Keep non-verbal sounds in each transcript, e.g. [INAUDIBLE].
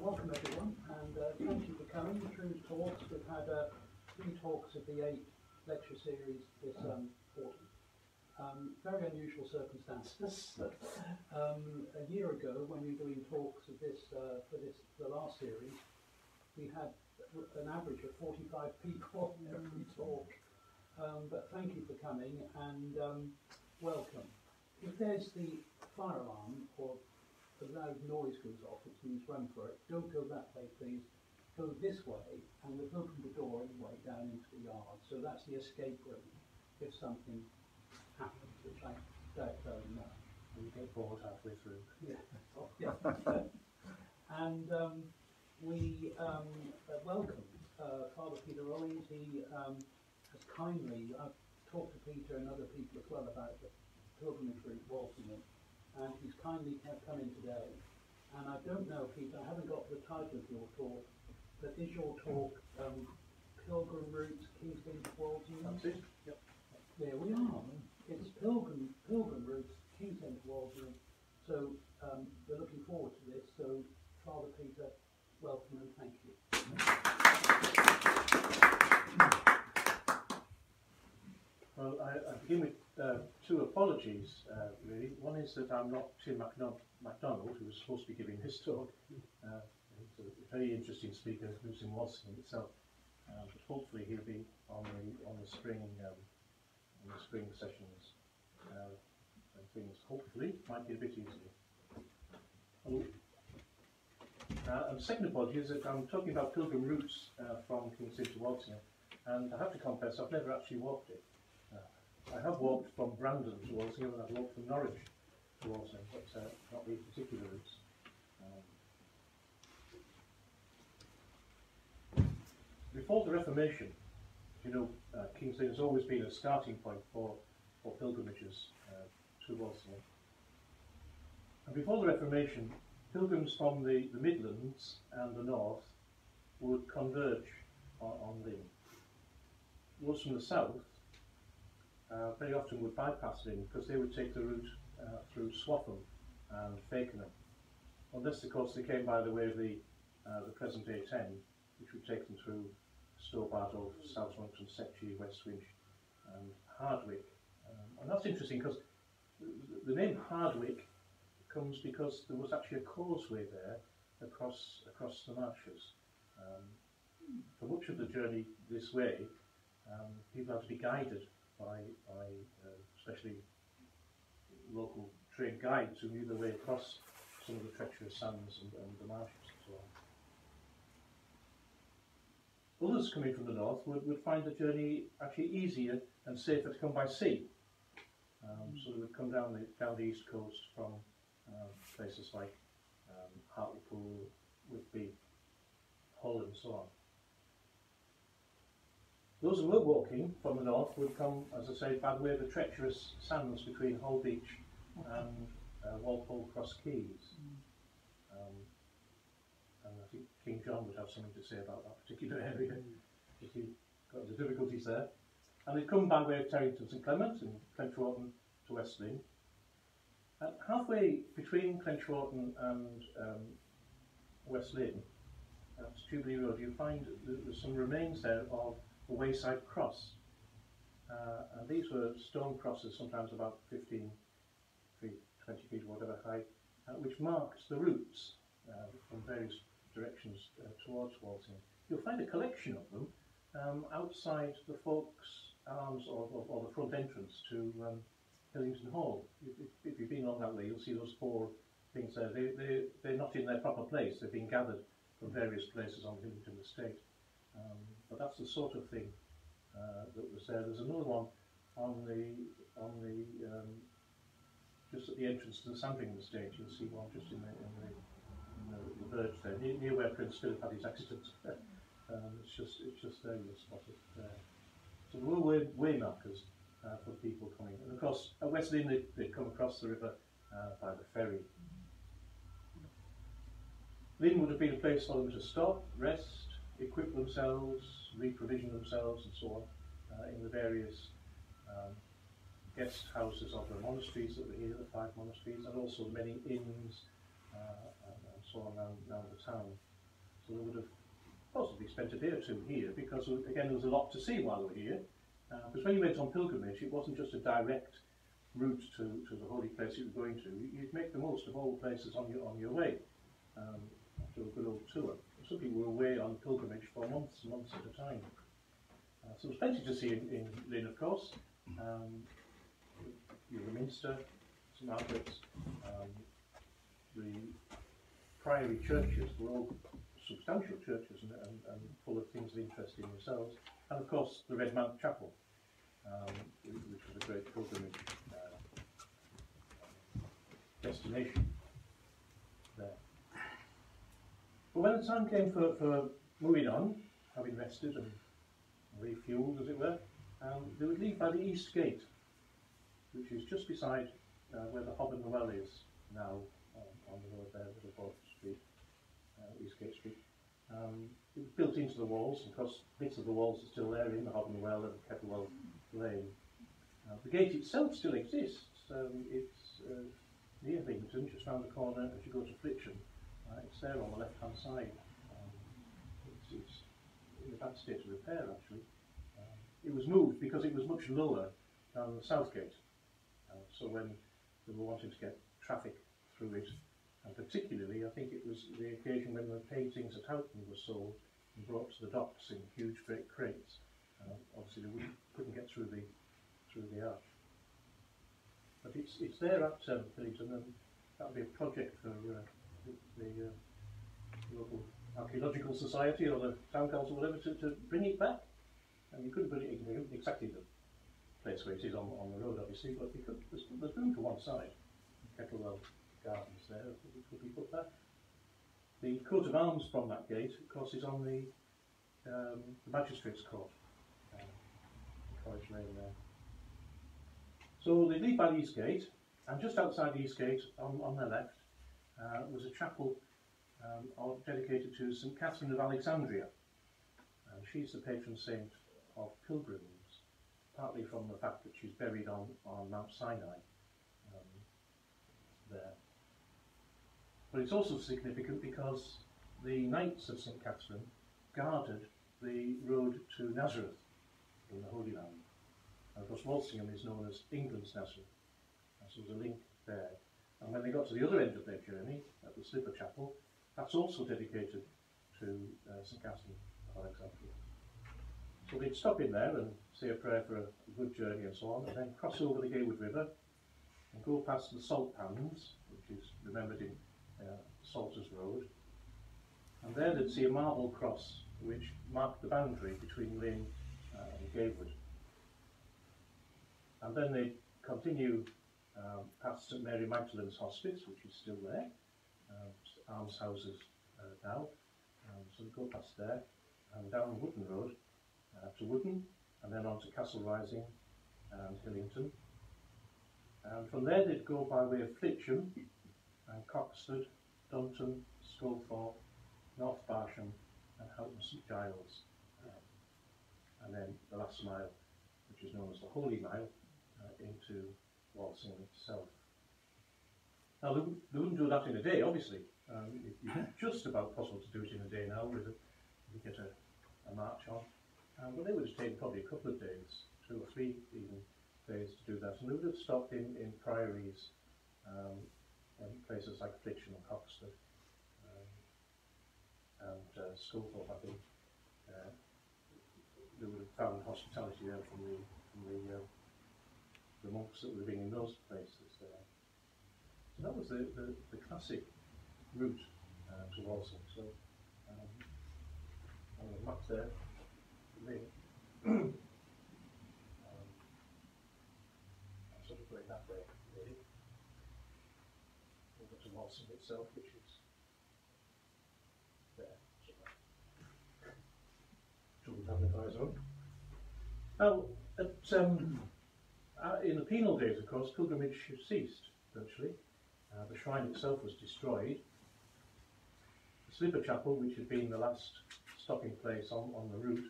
Welcome everyone, and uh, thank you for coming to True's Talks. We've had uh, three talks of the eight lecture series this um, autumn. Um, very unusual circumstances. [LAUGHS] um, a year ago, when we were doing talks of this uh, for this the last series, we had an average of 45 people in every talk. Um, but thank you for coming and um, welcome. If there's the fire alarm or the loud noise goes off, which means run for it, don't go that way, please. Go this way, and we've opened the door anyway down into the yard. So that's the escape room if something happens, which I doubt very much. We get bored halfway through. Yeah. yeah. [LAUGHS] and um, we um, uh, welcome uh, Father Peter Rollings. He um, has kindly, I've talked to Peter and other people as well about the pilgrimage route Walsingham, and he's kindly come in today. And I don't know, Peter, I haven't got the title of your talk, but is your talk um, Pilgrim Routes King's Lynn to Walsingham? That's it. Yep. There we are. It's Pilgrim Pilgrim Routes King's Lynn to Walsingham. So um, we're looking forward to this. So Father Peter, welcome and thank you. Well, I, I begin with uh, two apologies, uh, really. One is that I'm not Tim MacDonald, who was supposed to be giving this talk. Uh, he's a very interesting speaker, who's in Walsingham itself. Uh, but hopefully he'll be on the on the spring um, on the spring sessions, uh, and things hopefully might be a bit easier. Uh, and the second apology is that I'm talking about pilgrim routes uh, from King's Lynn to Walsingham, and I have to confess I've never actually walked it. I have walked from Brandon to Walsingham and I've walked from Norwich to Walsingham, but uh, not these particular routes. Um, before the Reformation, you know, uh, King's Lynn has always been a starting point for, for pilgrimages uh, to Walsingham. And before the Reformation, pilgrims from the, the Midlands and the North would converge on, on. Those from the South uh, very often would bypass Lynn because they would take the route uh, through Swaffham and Fakenham. Unless, of course, they came by the way of the, uh, the present day 10, which would take them through Stobart, South Monkton, Setchey, Westwinch, and Hardwick. Um, and that's interesting because the name Hardwick comes because there was actually a causeway there across across the marshes. Um, for much of the journey this way, um, people had to be guided by, by uh, especially local trade guides who knew their way across some of the treacherous sands and, and the marshes and so on. Others coming from the north would, would find the journey actually easier and safer to come by sea. Um, so they would come down the, down the east coast from uh, places like um, Hartlepool, Whitby, Hull and so on. Those who were walking from the north would come, as I say, by the way of the treacherous sands between Holbeach and uh, Walpole Cross Keys. Um, and I think King John would have something to say about that particular [LAUGHS] area, because he got the difficulties there. And they'd come by way of Terrington St Clement and Clenchwarton to West Lynn. And halfway between Clenchwarton and um, West Lynn, at Jubilee Road, you find there's some remains there of wayside cross. Uh, and these were stone crosses, sometimes about 15 feet, 20 feet, whatever height, uh, which marked the routes uh, from various directions uh, towards Walsingham. You'll find a collection of them um, outside the Ffolkes Arms or, or, or, the front entrance to um, Hillington Hall. If, if, you've been along that way, you'll see those four things there. They, they, they're not in their proper place. They've been gathered from various places on Hillington Estate. Um, but that's the sort of thing uh, that was there. There's another one on the on the um, just at the entrance to the Sandringham estate. You'll see one just in the in the, in the, the verge there, near, near where Prince Philip had his accident. [LAUGHS] um, it's just it's just there. You'll spot it there. So there were way, way markers uh, for people coming. And of course, at West Lynn, they, they come across the river uh, by the ferry. Lynn would have been a place for them to stop, rest, equip themselves, reprovision themselves and so on uh, in the various um, guest houses of the monasteries that were here, the five monasteries, and also many inns uh, and, so on around, around the town. So they would have possibly spent a day or two here because, again, there was a lot to see while they were here. Uh, because when you went on pilgrimage, it wasn't just a direct route to, to the holy place you were going to. You'd make the most of all the places on your, on your way um, after a good old tour. Some people were away on pilgrimage for months and months at a time. Uh, so there's plenty to see in, in Lynn, of course. Um, Minster, St Margaret's, um, the priory churches were all substantial churches and, and, and full of things of interest in themselves. And of course, the Red Mount Chapel, um, which was a great pilgrimage uh, destination there. But when the time came for, for moving on, having rested and refueled, as it were, um, they would leave by the East Gate, which is just beside uh, where the Hob in the Well is now, um, on the road there, Port Street, uh, Eastgate Street. Um, it was built into the walls, and of course bits of the walls are still there in the Hob and Well and Kettlewell Lane. Uh, the gate itself still exists. Um, it's uh, near Bington, just round the corner as you go to Flitcham. It's there on the left-hand side. Um, it's, it's in a bad state of repair, actually. Um, it was moved because it was much lower than the south gate. Uh, so when they were wanting to get traffic through it, and particularly I think it was the occasion when the paintings at Houghton were sold and brought to the docks in huge great crates. Uh, obviously they couldn't get through the through the arch. But it's it's there at um, Hillington and that'll be a project for uh, the, uh, local archaeological society or the town council, whatever, to, to bring it back. And you couldn't put it in exactly the place where it is on, on the road, obviously, but could, there's, there's room for one side. Kettlewell Gardens there, could be put there. The coat of arms from that gate, of course, is on the, um, the magistrates' court, um, College Lane there. So they leave by the East Gate, and just outside the East Gate, on, on their left, uh, was a chapel um, of- dedicated to St Catherine of Alexandria. And she's the patron saint of pilgrims, partly from the fact that she's buried on, on Mount Sinai um, there. But it's also significant because the Knights of St Catherine guarded the road to Nazareth in the Holy Land. And of course, Walsingham is known as England's Nazareth. So there's a link there. And when they got to the other end of their journey, at the Slipper Chapel, that's also dedicated to uh, St Catherine of Alexandria. So they'd stop in there and say a prayer for a good journey and so on, and then cross over the Gaywood River and go past the Salt Pans, which is remembered in uh, Salters Road. And there they'd see a marble cross which marked the boundary between Lynn uh, and Gaywood. And then they'd continue um, past St Mary Magdalene's Hospice, which is still there, um, almshouses uh, now. Um, so we go past there and down Wootton Road uh, to Wootton and then on to Castle Rising and Hillington. And from there they'd go by way of Flitcham and Coxford, Dunton, Sculthorpe, North Barsham and Houghton St Giles. Um, and then the last mile, which is known as the Holy Mile, uh, into Walsingham itself. Now, they, wouldn't- do that in a day, obviously. Um, it's just about possible to do it in a day now with a, we get a, a march on. Um, but they would have taken probably a couple of days, two or three even days to do that. And they would have stopped in, in priories, um, in places like Flitcham and Coxford, um, and uh, Sculthorpe, I think. Uh, they would have found hospitality there from the, from the, uh, the monks that were living in those places there. So that was the, the, the classic route uh, to Walsall. So um, on the map there, the, [CLEARS THROAT] um, I'll sort of that way. Over to Walsall itself, which is there. Now, at, um, uh, in the penal days, of course, pilgrimage ceased virtually. Uh, the shrine itself was destroyed. The Slipper Chapel, which had been the last stopping place on, on the route,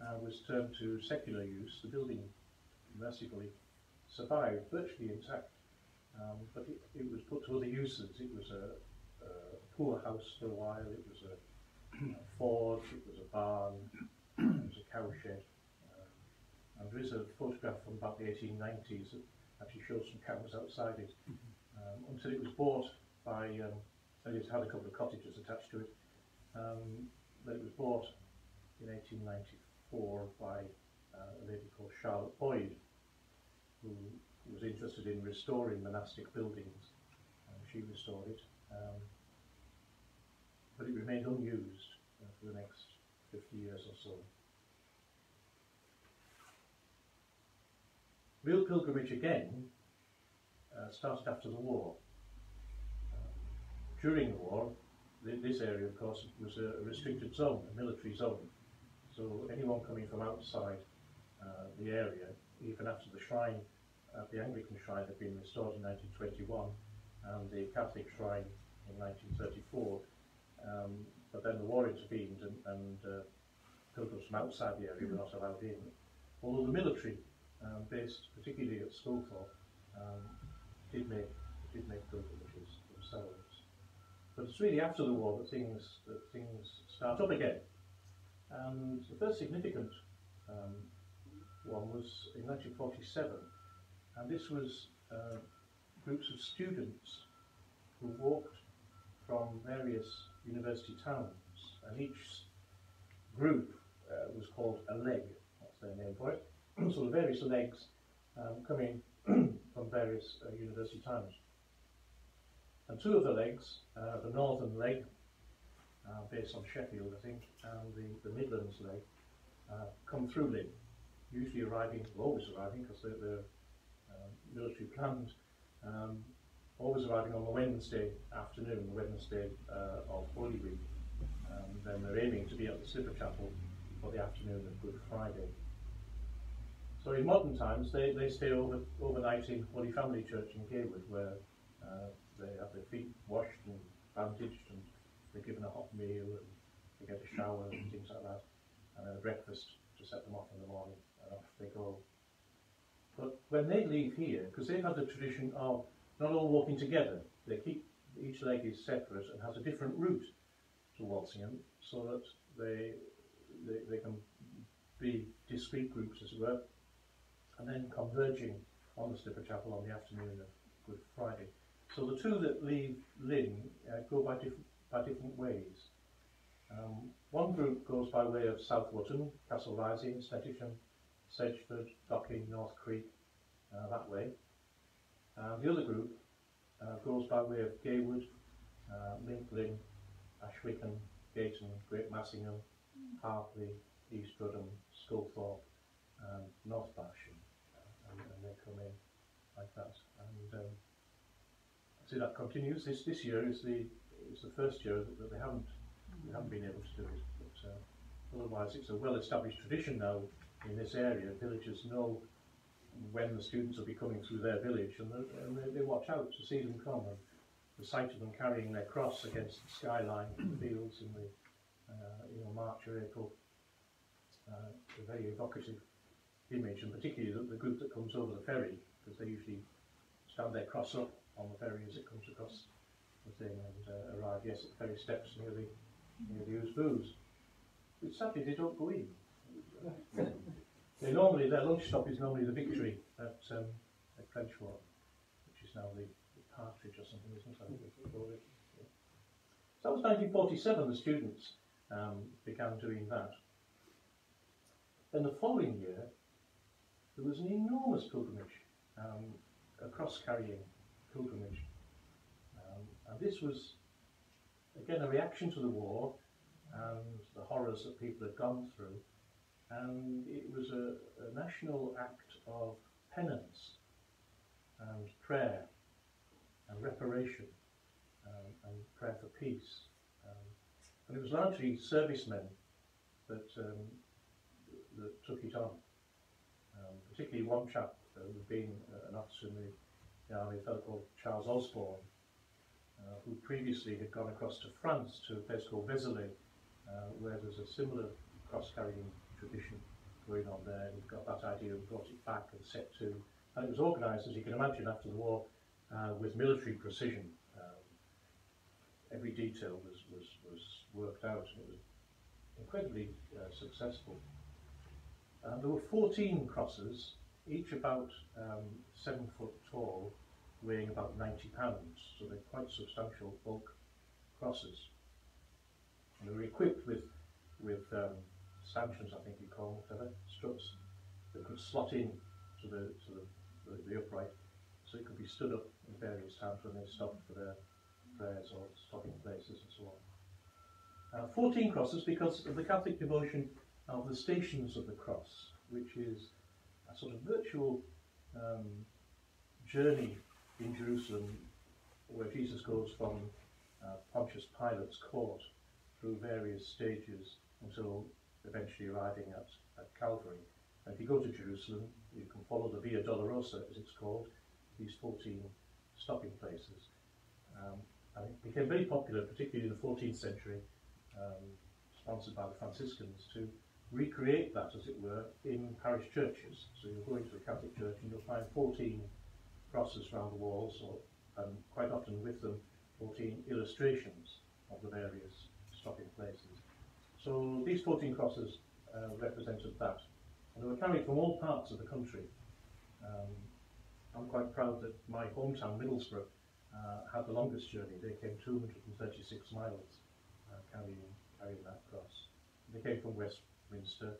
uh, was turned to secular use. The building mercifully survived, virtually intact, um, but it, it was put to other uses. It was a, a poor house for a while. It was a, a forge, it was a barn, it was a cowshed. And there is a photograph from about the 1890s that actually shows some cows outside it. Um, until it was bought by, um, it had a couple of cottages attached to it. Um, but it was bought in 1894 by uh, a lady called Charlotte Boyd, who was interested in restoring monastic buildings. And she restored it. Um, but it remained unused uh, for the next 50 years or so. Real pilgrimage again uh, started after the war. Um, during the war, th this area, of course, was a restricted zone, a military zone. So anyone coming from outside uh, the area, even after the shrine, uh, the Anglican shrine had been restored in 1921, and the Catholic shrine in 1934, um, but then the war intervened and, and uh, pilgrims from outside the area were not allowed in. Although the military, um, based particularly at Sculthorpe, um, did make did make pilgrimages themselves. But it's really after the war that things that things start up again. And the first significant um, one was in 1947, and this was uh, groups of students who walked from various university towns, and each group uh, was called a leg, that's their name for it. So the various legs um, coming [CLEARS THROAT] from various uh, university towns. And two of the legs, uh, the northern leg, uh, based on Sheffield, I think, and the, the Midlands leg, uh, come through Lynn, usually arriving, always arriving, because they're, they're um, military planned, um, always arriving on the Wednesday afternoon, the Wednesday uh, of Holy Week. Um, then they're aiming to be at the Slipper Chapel for the afternoon of Good Friday. So in modern times, they, they stay over, overnight in Holy Family Church in Gaywood, where uh, they have their feet washed and bandaged, and they're given a hot meal, and they get a shower and things like that, and a breakfast to set them off in the morning, and off they go. But when they leave here, because they've had the tradition of not all walking together, they keep each leg is separate and has a different route to Walsingham, so that they, they, they can be discrete groups, as it were, and then converging on the Slipper Chapel on the afternoon of Good Friday. So the two that leave Lynn uh, go by, diff by different ways. Um, one group goes by way of South Wootton, Castle Rising, Snettisham, Sedgeford, Docking, North Creake, uh, that way. Uh, the other group uh, goes by way of Gaywood, uh, Lynn, Ashwicken, Gayton, Great Massingham, Harpley, East Rudham, Sculthorpe, and North Barsham and, and they come in like that. And um, see that continues. This this year is the is the first year that, that they haven't they haven't been able to do it. But uh, otherwise, it's a well-established tradition now in this area. Villagers know when the students will be coming through their village, and, and they, they watch out to see them come. And the sight of them carrying their cross against the skyline in the fields in the uh, you know March or April, uh, very evocative image, and particularly the, the group that comes over the ferry, because they usually stand their cross up on the ferry as it comes across the thing and uh, arrive, yes, at the ferry steps near the, near the Booze. But sadly, they don't go in. [LAUGHS] they normally, their lunch stop is normally the Victory at, um, at which is now the, the Partridge or something, isn't it? I think they call it. Yeah. So that was 1947, the students um, began doing that. Then the following year, there was an enormous pilgrimage, um, a cross-carrying pilgrimage. Um, and this was, again, a reaction to the war and the horrors that people had gone through. And it was a, a national act of penance and prayer and reparation um, and prayer for peace. Um, and it was largely servicemen that, um, that took it on. Particularly one chap uh, who'd been uh, an officer in the, the army, a fellow called Charles Osborne, uh, who previously had gone across to France to a place called Vézelay, uh, where there's a similar cross-carrying tradition going on there. He got that idea and brought it back and set to, and it was organised, as you can imagine, after the war, uh, with military precision. Um, every detail was, was, was worked out and it was incredibly uh, successful. Uh, there were 14 crosses, each about um, seven foot tall, weighing about 90 pounds, so they're quite substantial bulk crosses. And they were equipped with, with um, stanchions, I think you call them, struts that could slot in to the, to the, the, the upright, so it could be stood up in various times when they stopped for their prayers or stopping places and so on. Uh, 14 crosses because of the Catholic devotion of the Stations of the Cross, which is a sort of virtual um, journey in Jerusalem where Jesus goes from uh, Pontius Pilate's court through various stages until eventually arriving at, at Calvary. And if you go to Jerusalem, you can follow the Via Dolorosa, as it's called, these 14 stopping places. Um, and it became very popular, particularly in the 14th century, um, sponsored by the Franciscans, to recreate that, as it were, in parish churches. So you'll go into a Catholic church and you'll find 14 crosses around the walls, or, and quite often with them 14 illustrations of the various stopping places. So these 14 crosses uh, represented that. And they were carried from all parts of the country. Um, I'm quite proud that my hometown, Middlesbrough, uh, had the longest journey. They came 236 miles uh, carrying, carrying that cross. They came from Westminster,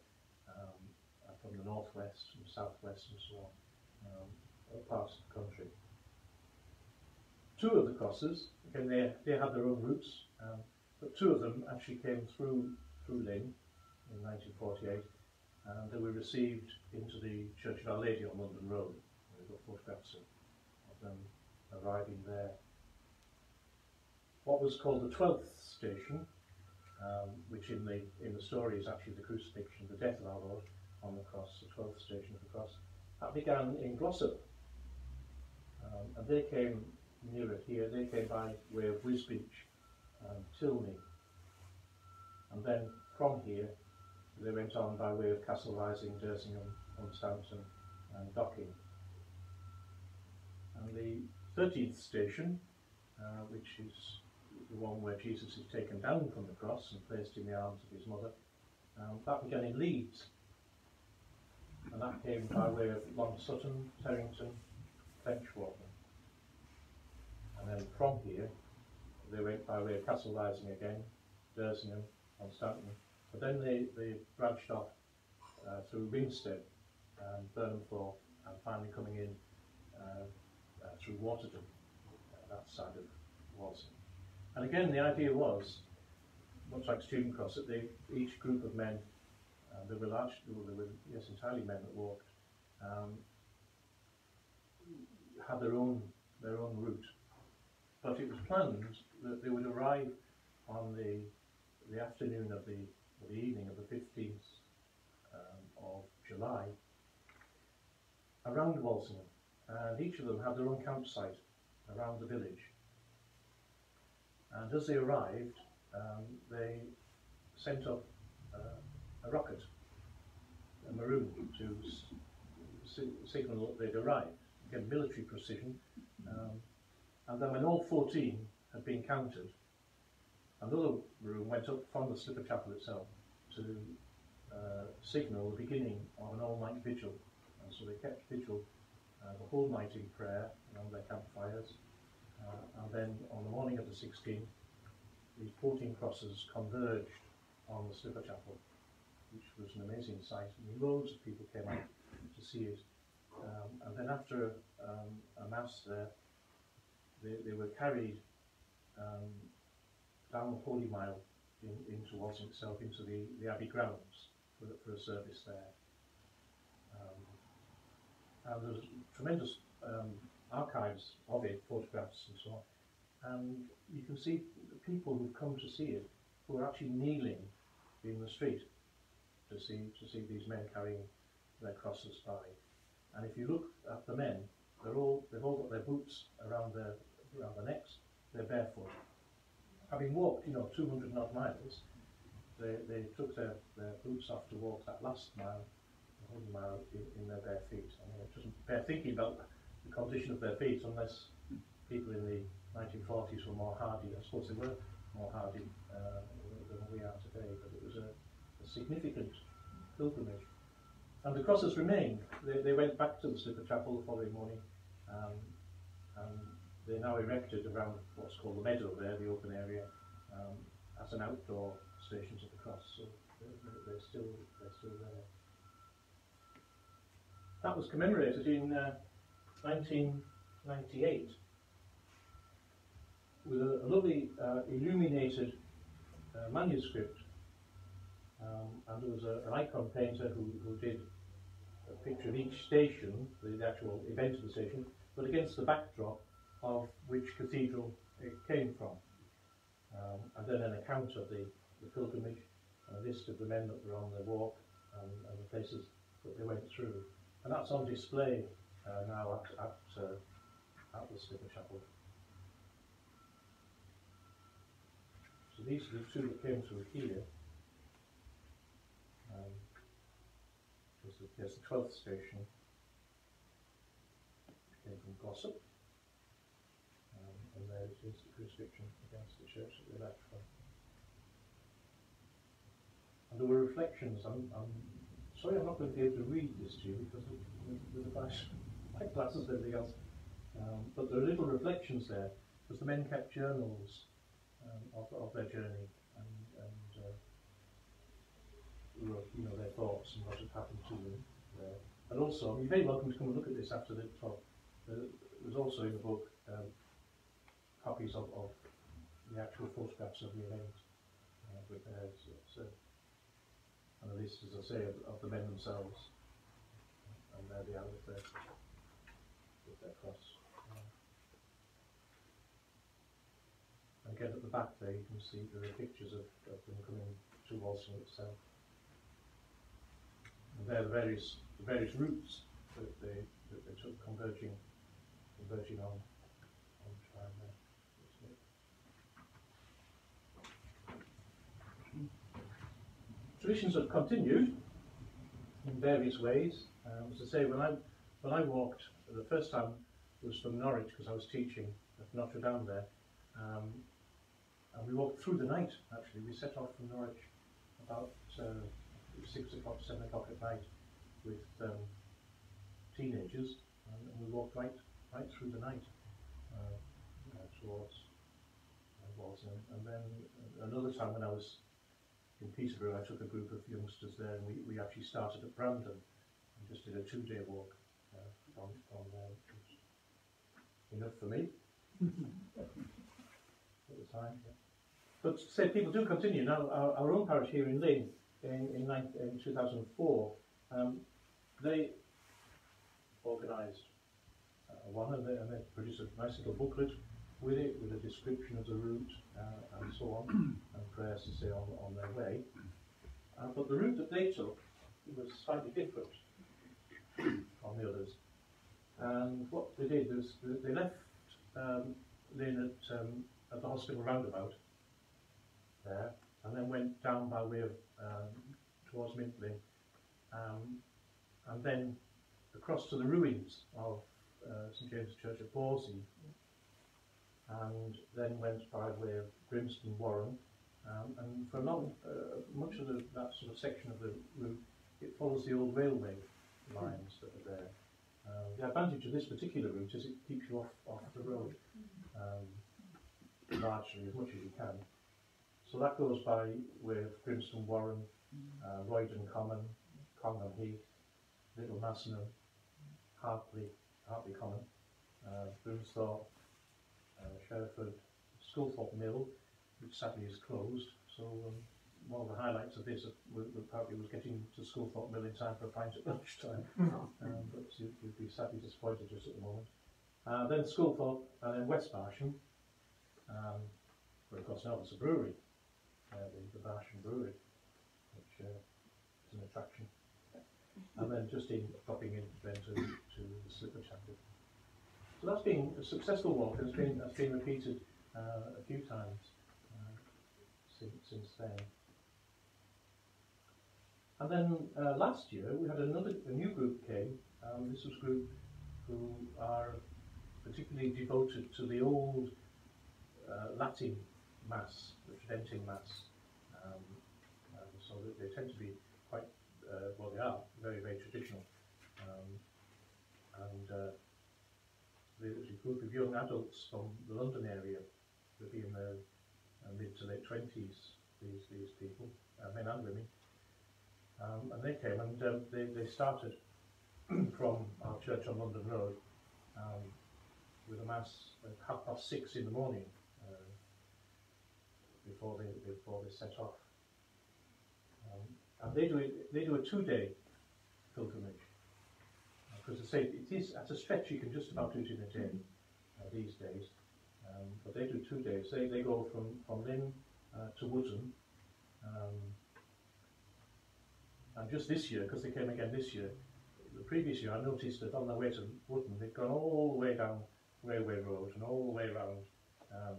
um, from the northwest, from the southwest and so on, um, parts of the country. Two of the crosses, again, they, they had their own routes, um, but two of them actually came through, through Lynn in 1948 and they were received into the Church of Our Lady on London Road. We've got photographs of them arriving there. What was called the 12th station, um, which in the, in the story is actually the crucifixion, the death of our Lord on the cross, the 12th station of the cross, that began in Glossop. Um, and they came nearer here, they came by way of Wisbech and Tilney. And then from here, they went on by way of Castle Rising, Dersingham, Hunstanton and Docking. And the 13th station, uh, which is the one where Jesus is taken down from the cross and placed in the arms of his mother, um, that began in Leeds. And that came by way of Long Sutton, Terrington, Clenchwarton. And then from here, they went by way of Castle Rising again, Dersingham, Hunstanton, but then they, they branched off uh, through Ringstead and Burnhamthorpe and finally coming in uh, uh, through Waterton, uh, that side of Walsall. And again, the idea was, much like Student Cross, that they, each group of men, uh, there were large, there were yes, entirely men that walked, um, had their own their own route. But it was planned that they would arrive on the the afternoon of the, of the evening of the 15th um, of July around Walsingham and each of them had their own campsite around the village. And as they arrived, um, they sent up uh, a rocket, a maroon, to signal that they'd arrived. Again, military precision. Um, and then when all 14 had been counted, another maroon went up from the slipper chapel itself to uh, signal the beginning of an all-night vigil. And so they kept vigil uh, the whole night in prayer around their campfires. Uh, and then on the morning of the 16th, these 14 crosses converged on the Slipper Chapel, which was an amazing sight. And loads of people came out to see it. Um, and then after um, a mass there, they, they were carried um, down the Holy Mile in, into Walsingham itself, into the, the Abbey grounds for, for a service there. Um, and there's tremendous um, archives of it, photographs and so on. And you can see people who've come to see it who are actually kneeling in the street to see to see these men carrying their crosses by. And if you look at the men, they're all they've all got their boots around their around their necks. They're barefoot. Having walked, you know, 200 odd miles, they, they took their, their boots off to walk that last mile mile in, in their bare feet. I mean, it doesn't bear thinking about the condition of their feet unless people in the 1940s were more hardy. I suppose they were more hardy uh, than we are today, but it was a, a significant pilgrimage. And the crosses remained. They, they went back to the Slipper Chapel the following morning, um, and they're now erected around what's called the meadow there, the open area, um, as an outdoor stations of the cross. So they're, they're still they're still there. That was commemorated in uh, 1998 with a, a lovely uh, illuminated uh, manuscript. Um, and there was a, an icon painter who, who did a picture of each station, the, actual event of the station, but against the backdrop of which cathedral it came from. Um, and then an account of the, the pilgrimage, a list of the men that were on their walk and, and the places that they went through. And that's on display uh, now at, at, uh, at the Chapel. So these are the two that came through here. Um, there's, the, there's the 12th station, came from Glossop. Um, and there it is, the crucifixion against the church that we left from. And there were reflections. I'm, I'm sorry I'm not going to be able to read this to you because of, the flash, [LAUGHS] glasses and everything else. Um, but there are little reflections there because the men kept journals um, of, of their journey and, and uh, you know, their thoughts and what had happened to them there. And also, you're very welcome to come and look at this after the talk. Uh, there's also in the book um, copies of, of the actual photographs of the event uh, prepared. So, and a list, as I say, of, of the men themselves. And there they are with their, with their cross. Uh, and again, at the back there, you can see there are pictures of, of them coming to Walsall itself. And there are the various, the various routes that they, that they took converging, converging on, on there. Traditions have continued in various ways. Um, as I say, when I when I walked the first time was from Norwich because I was teaching at Notre Dame there, um, and we walked through the night. Actually, we set off from Norwich about uh, six o'clock, seven o'clock at night with um, teenagers, and, and we walked right right through the night uh, uh, towards uh, Walsall. And then another time when I was in Peterborough, I took a group of youngsters there, and we, we actually started at Brandon and just did a two-day walk from, from there, which enough for me at the time. Yeah. But say people do continue. Now, our, our own parish here in Lynn, in, in, in 2004, um, they organised uh, one and they, and they produced a nice little booklet with it, with a description of the route uh, and so on, [CLEARS THROAT] and prayers to say on, on their way. Uh, but the route that they took was slightly different from the others. And what they did was they left um, Lynn at, um, at the hospital roundabout there, and then went down by way of um, towards Mintlyn, um, and then across to the ruins of uh, St James Church at Bawsey, and then went by way of Grimston Warren, um, and for a long, uh, much of the, that sort of section of the route, it follows the old railway lines that are there. Um, the advantage of this particular route is it keeps you off, off the road, um, largely as much as you can. So that goes by of Grimston Warren, uh, Roydon Common, Congham Heath, Little Massingham, Harpley, Harpley Common, uh, Broomsthorpe, uh, Shereford, Sculthorpe Mill, which sadly is closed. So um, one of the highlights of this uh, was, probably was getting to Sculthorpe Mill in time for a pint at [LAUGHS] lunchtime, um, but you, you'd be sadly disappointed just at the moment. Uh, then Sculthorpe, and then West Barsham, um, where of course now there's a brewery, uh, the, the Barsham Brewery, which uh, is an attraction. And then just in dropping in then to, to the Slipper Chapel. So that's been a successful walk. It's been that's been repeated uh, a few times uh, since since then. And then uh, last year we had another a new group came. Um, this was a group who are particularly devoted to the old uh, Latin mass, the Tridentine mass. Um, so they, they tend to be quite, uh, well, they are very, very traditional. Um, and uh, there's a group of young adults from the London area, they'll be in their uh, mid to late twenties, these, these people, uh, men and women. Um, and they came and um, they, they started [CLEARS THROAT] from our church on London Road um, with a mass at half past six in the morning uh, before they before they set off. Um, and they do it, they do a two-day pilgrimage because I say it is at a stretch you can just about do it in a day uh, these days. Um, but they do two days. They they go from from Lynn uh, to Wootton. And just this year, because they came again this year, the previous year I noticed that on their way to Wootton they'd gone all the way down Railway Road and all the way around um,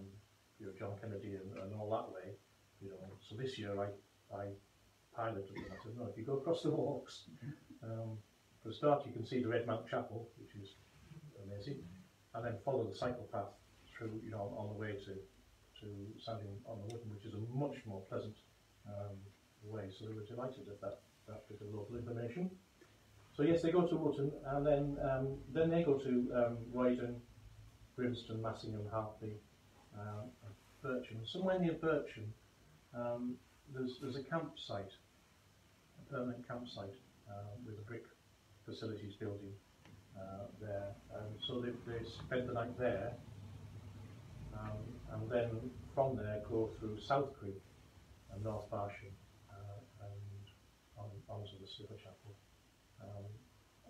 you know, John Kennedy and, and all that way. You know, so this year I, I piloted them. I said, no, if you go across the walks, um, for a start you can see the Red Mount Chapel, which is amazing, and then follow the cycle path through, you know, on the way to, to Sanding on the Wootton, which is a much more pleasant um, way. So they were delighted at that, that bit of local information. So yes, they go to Wootton, and then um, then they go to um, Roydon, Grimston, Massingham, Harpley, uh, Bircham. Somewhere near Bircham, um, there's there's a campsite, a permanent campsite uh, with a brick facilities building uh, there. Um, so they, they spend the night there, um, and then from there go through South Creake and North Barsham on, onto the Slipper Chapel. Um,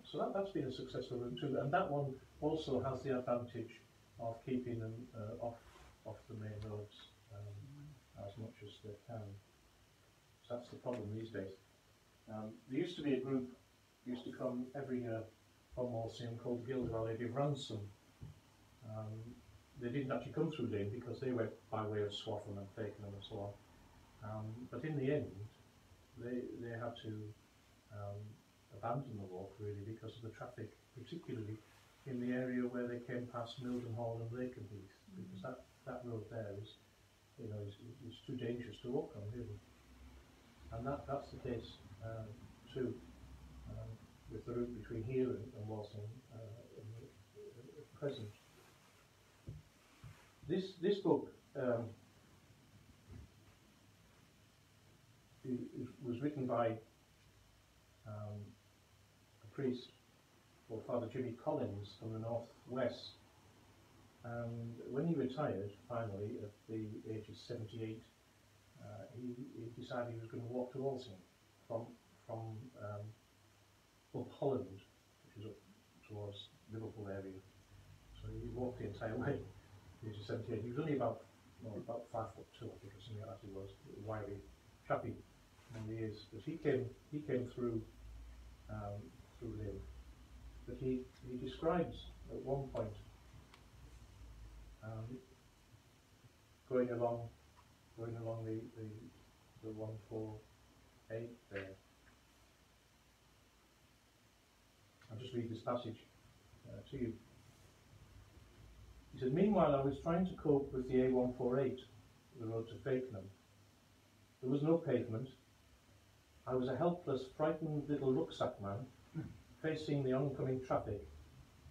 so that, that's been a successful route too, and that one also has the advantage of keeping them uh, off off the main roads um, as much as they can. So that's the problem these days. Um, there used to be a group used to come every year from Walsingham called the Guild of Our Lady of Ransom. Um, they didn't actually come through Lynn because they went by way of Swaffham and Fakenham and so on. Um, but in the end, they they had to um, abandon the walk really because of the traffic, particularly in the area where they came past Mildenhall and Lakenheath, because that, that road there is, you know, is, is too dangerous to walk on really. And that, that's the case uh, too, um, with the route between here and, and Walsingham uh, in the, uh, present. This, this book um, i- is, was written by um, a priest called Father Jimmy Collins from the North West. And when he retired, finally, at the age of 78, uh, he, he decided he was going to walk to Walsingham from, from um, up Holland, which is up towards Liverpool area. So he walked the entire way, at the age of 78. He was only about, well, about five foot two, I think, or something like that he was, wiry chappy the years. But he came, he came through, um, through Lynn but he, he describes at one point um, going along going along the, the, the 148 there. I'll just read this passage uh, to you. He said, Meanwhile, I was trying to cope with the A148, the road to Fakenham. There was no pavement. I was a helpless, frightened little rucksack man facing the oncoming traffic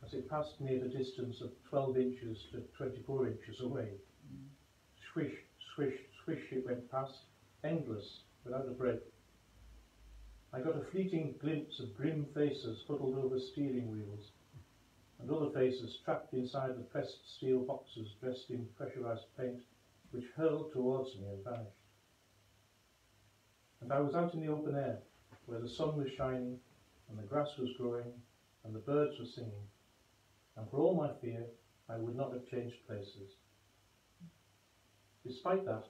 as it passed me at a distance of 12 inches to 24 inches away. Swish, swish, swish it went past, endless, without a break. I got a fleeting glimpse of grim faces huddled over steering wheels, and other faces trapped inside the pressed steel boxes dressed in pressurized paint, which hurled towards me and vanished. And I was out in the open air, where the sun was shining and the grass was growing, and the birds were singing. And for all my fear, I would not have changed places. Despite that,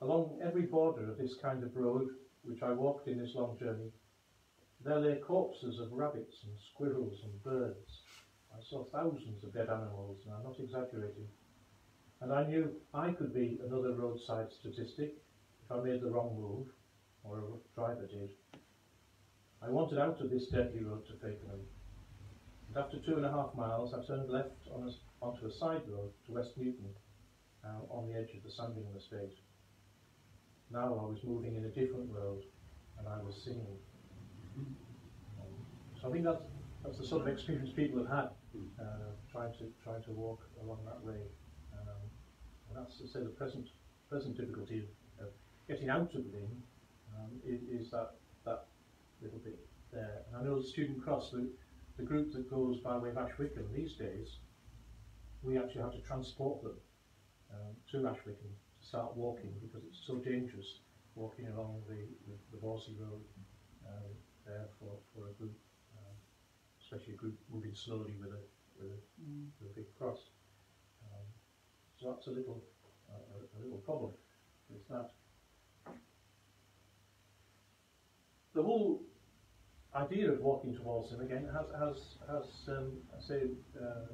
along every border of this kind of road which I walked in this long journey, there lay corpses of rabbits and squirrels and birds. I saw thousands of dead animals, and I'm not exaggerating. And I knew I could be another roadside statistic if I made the wrong move, or a driver did. I wanted out of this deadly road to Fakenham. And after two and a half miles, I turned left on a, onto a side road to West Newton uh, on the edge of the Sandringham estate. Now I was moving in a different world and I was singing. So I think that's, that's the sort of experience people have had uh, trying to trying to walk along that way. Um, and that's say the present present difficulty of, of getting out of Lynn um, is, is that that little bit there. And I know the Student Cross, the, the group that goes by way of Ashwicken these days, we actually have to transport them um, to Ashwicken to start walking because it's so dangerous walking along the, the, the Bawsey Road um, there for, for a group, um, especially a group moving slowly with a, with a, with a big cross. Um, so that's a little, uh, a, a little problem with that. The whole idea of walking towards him again has, has, has um, I say, uh,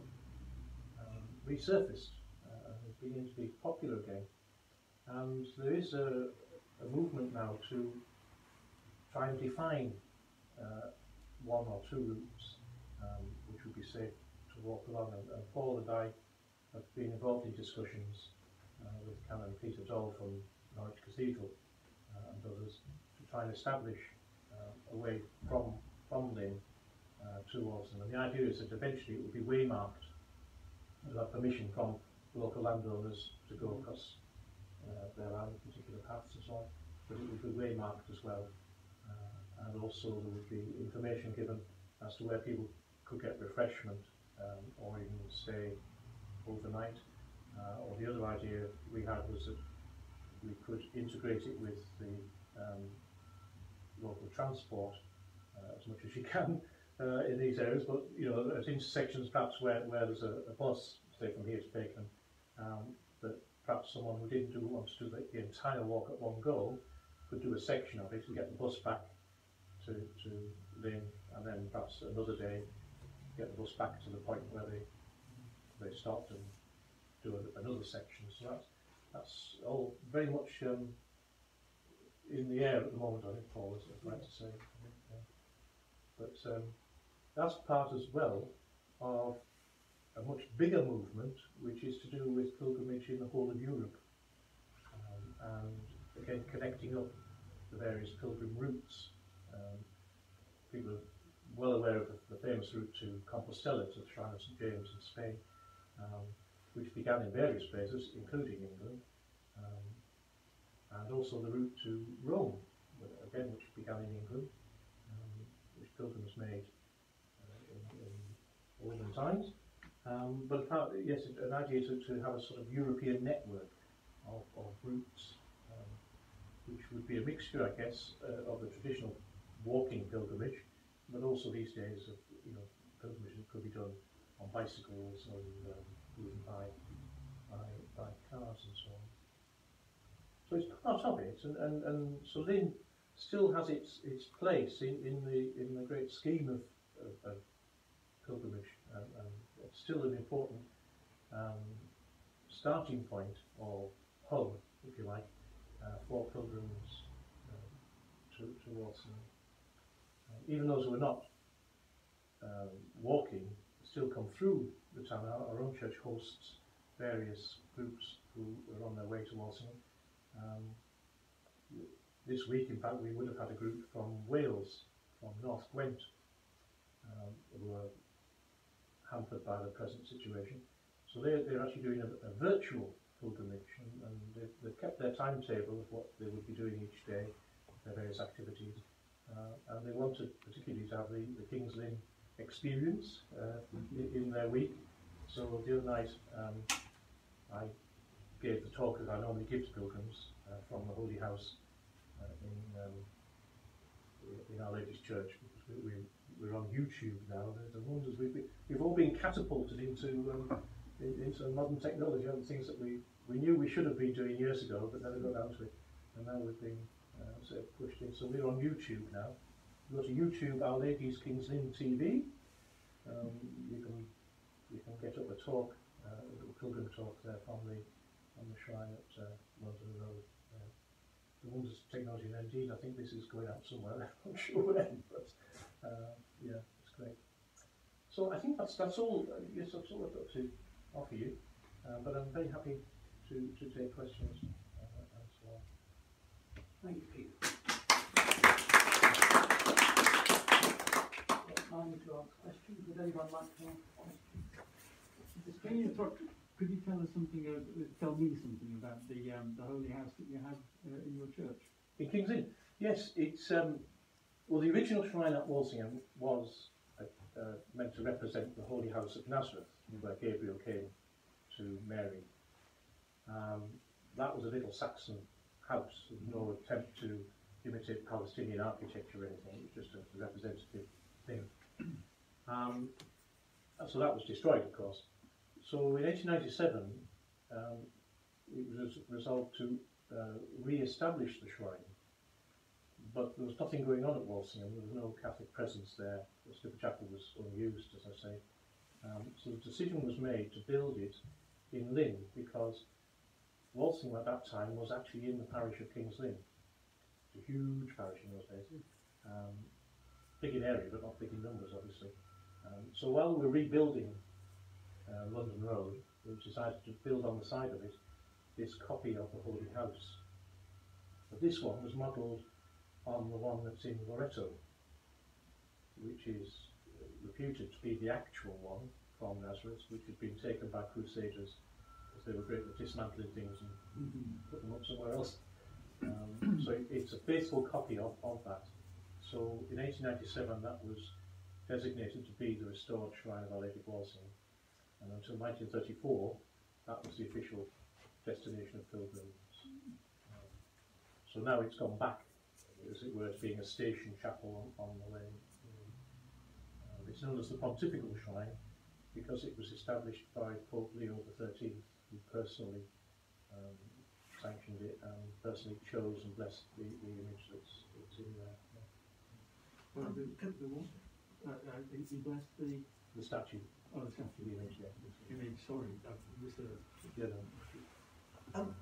um, resurfaced uh, and beginning to be popular again. And there is a, a movement now to try and define uh, one or two routes um, which would be safe to walk along. And, and Paul and I have been involved in discussions uh, with Canon Peter Doll from Norwich Cathedral uh, and others to try and establish uh, a way from from Lynn uh, towards them. And the idea is that eventually it will be waymarked. We'll permission from local landowners to go across uh, their land, particular paths and so on, but it would be waymarked as well. Uh, and also there would be information given as to where people could get refreshment um, or even stay overnight. Uh, or the other idea we had was that we could integrate it with the um, local transport uh, as much as you can uh, in these areas, but you know, at intersections perhaps where, where there's a, a bus, say from here to Fakenham, um, that perhaps someone who didn't do, want to do the, the entire walk at one go could do a section of it and get the bus back to, to Lynn, and then perhaps another day get the bus back to the point where they they stopped and do a, another section. So that's that's all very much um, in the air at the moment. I think Paul is right to say. But um, that's part as well of a much bigger movement, which is to do with pilgrimage in the whole of Europe, um, and again connecting up the various pilgrim routes. Um, people are well aware of the, the famous route to Compostela, to the Shrine of St James in Spain, um, which began in various places, including England, um, and also the route to Rome, again which began in England, um, which pilgrims made uh, in, in olden times. Um, but apart, yes, an idea to, to have a sort of European network of, of routes, um, which would be a mixture, I guess, uh, of the traditional walking pilgrimage, but also these days of you know pilgrimage that could be done on bicycles or um, by, by by cars and so on. So it's part of it, and, and, and so Lynn still has its its place in, in the in the great scheme of, of, of pilgrimage, and, and it's still an important um, starting point or hub, if you like, uh, for pilgrims uh, to. Uh, even those who are not um, walking still come through the town. Our, our, own church hosts various groups who are on their way to them. Um, this week, in fact, we would have had a group from Wales, from North Gwent, um, who were hampered by the present situation. So they're, they're actually doing a, a virtual pilgrimage and, and they've, they've, kept their timetable of what they would be doing each day, their various activities. Uh, and they wanted particularly to have the, the King's Lynn experience uh, in, in, their week. So the other night um, I gave the talk that I normally give to pilgrims uh, from the Holy House uh, in, um, in Our Lady's Church because we, we we're on YouTube now. The, the wonders we've, we've all been catapulted into um, into modern technology and things that we, we knew we should have been doing years ago, but never got down to it. And now we've been uh, sort of pushed in. So we're on YouTube now. Go to YouTube, Our Lady's King's Lynn TV. Um, you can you can get up a talk, uh, a little pilgrim talk there from the on the shrine at uh, London Road. Uh, the wonders of technology, and indeed, I think this is going out somewhere. [LAUGHS] I'm not sure when, but uh, yeah, it's great. So I think that's that's all. Uh, yes, that's all I've got to offer you. Uh, but I'm very happy to, to take questions uh, and so. Thank you, Peter. Time to ask questions. Would anyone like to ask a question? Can you talk, could you tell us something, uh, tell me something about the, um, the holy house that you have uh, in your church? In King's Lynn, yes, it's um, well the original shrine at Walsingham was uh, uh, meant to represent the Holy House of Nazareth, where Gabriel came to Mary. Um, that was a little Saxon house, with no attempt to imitate Palestinian architecture or anything. It was just a representative thing. Um, so that was destroyed, of course. So in 1897, um, it was resolved to uh, re-establish the shrine. But there was nothing going on at Walsingham, there was no Catholic presence there, the Slipper Chapel was unused, as I say. Um, so the decision was made to build it in Lynn because Walsingham at that time was actually in the parish of King's Lynn. It's a huge parish in those days. Um, big in area, but not big in numbers, obviously. Um, so while we were rebuilding uh, London Road, we decided to build on the side of it this copy of the Holy House. But this one was modelled on the one that's in Loreto, which is reputed to be the actual one from Nazareth, which had been taken by Crusaders because they were great at dismantling things and put them up somewhere else. Um, so it's a faithful copy of, of that. So in 1897 that was designated to be the restored shrine of Our Lady of Walsingham. And until 1934 that was the official destination of pilgrims. Um, so now it's gone back, as it were, to being a station chapel on, on the lane. Um, it's known as the Pontifical Shrine because it was established by Pope Leo XIII, who personally um, sanctioned it and personally chose and blessed the, the image that's, that's in there. yeah. Well, the, the? Uh, uh, he he blessed the, The statue, oh, the statue. the image, yeah. You mean, sorry, I was the, Yeah, no. Um,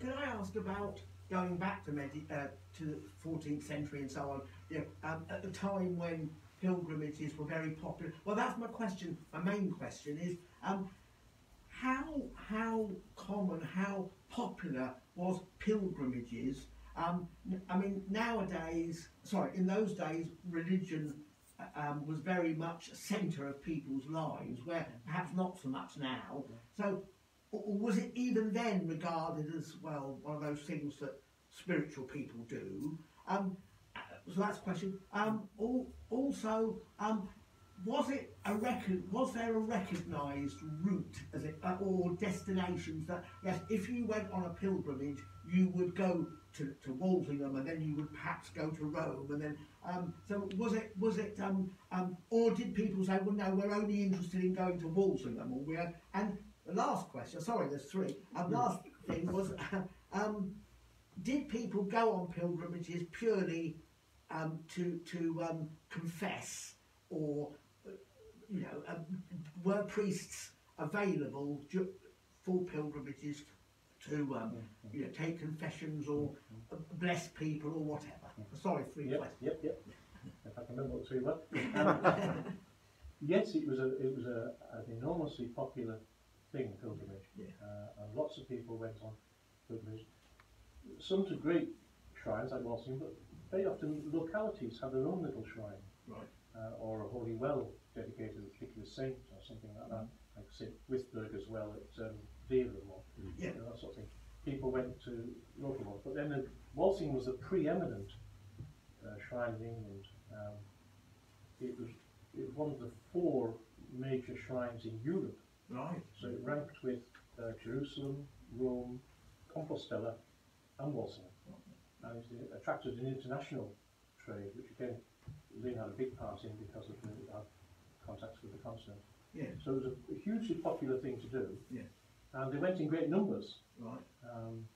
can I ask about going back to Medi- uh, to the 14th century and so on? You know, um, at the time when pilgrimages were very popular. Well, that's my question. My main question is um, how how common, how popular was pilgrimages? Um, n- I mean, nowadays, sorry, in those days, religion uh, um, was very much a centre of people's lives, where perhaps not so much now. So, was it even then regarded as well one of those things that spiritual people do? Um, uh, so that's a question. Um, also, um, was it a record? Was there a recognised route, as it, uh, or destinations that yes, if you went on a pilgrimage, you would go to, to Walsingham, and then you would perhaps go to Rome, and then um, so was it was it um, um, or did people say, well, no, we're only interested in going to Walsingham, or we're and the last question, sorry, there's three. Um, last thing was, [LAUGHS] um, did people go on pilgrimages purely um, to to um, confess, or you know, um, were priests available for pilgrimages to um, you know take confessions or bless people or whatever? Sorry, three Yep, questions. yep, yep. If I can remember what three were. Um, yes, it was a it was a, an enormously popular thing, pilgrimage, Yeah. uh, and lots of people went on pilgrimage. Some to great shrines like Walsingham, but very often localities have their own little shrine Right. uh, or a holy well dedicated to a particular saint or something like that, like St Withburg as well at um, Yeah. you know, that sort of thing. People went to local ones, but then the, Walsingham was a preeminent uh, shrine in England. Um, it was it was one of the four major shrines in Europe, Right. so it ranked with uh, Jerusalem, Rome, Compostela, and Walsingham, and it attracted an international trade, which again Lynn had a big part in because of the our contacts with the continent. Yeah. So it was a, a hugely popular thing to do. Yeah. And they went in great numbers Right. um,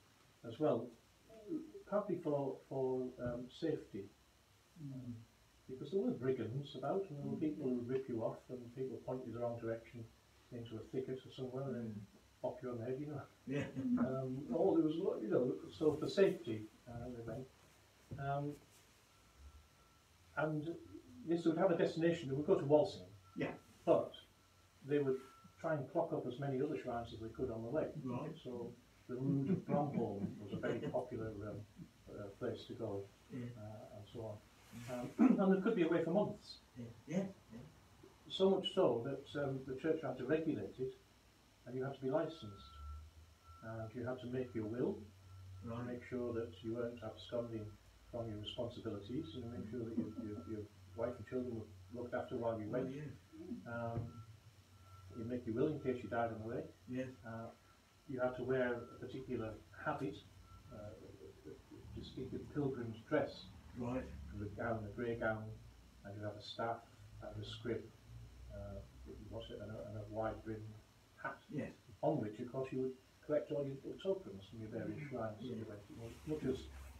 as well, partly for for um, safety, um, because there were brigands about, and there were people who would rip you off, and people point you the wrong direction into a thicket or somewhere and pop you on the head, you know. Yeah. Um, all there was, you know, so for safety, uh, they went. Um, and yes, they would have a destination. They would go to Walsingham. Yeah. But they would try and clock up as many other shrines as they could on the way. Right. So the Rood of Bromholm was a very popular um, uh, place to go, Yeah. uh, and so on. Um, [CLEARS THROAT] and it could be away for months. Yeah. Yeah. So much so that um, the church had to regulate it, and you had to be licensed. And you had to make your will, to make sure that you weren't absconding from your responsibilities, and make sure that your, your, your wife and children were looked after while you Well, went. yeah. Um, you make your will in case you died on the way. Yeah. Uh, you had to wear a particular habit, uh, distinctive pilgrim's dress, Right. a gown, a grey gown, and you have a staff and a scrip, uh, was it, and a, and a wide brimmed hat, Yes. on which, of course, you would collect all your little tokens from your various shrines. you went to. Much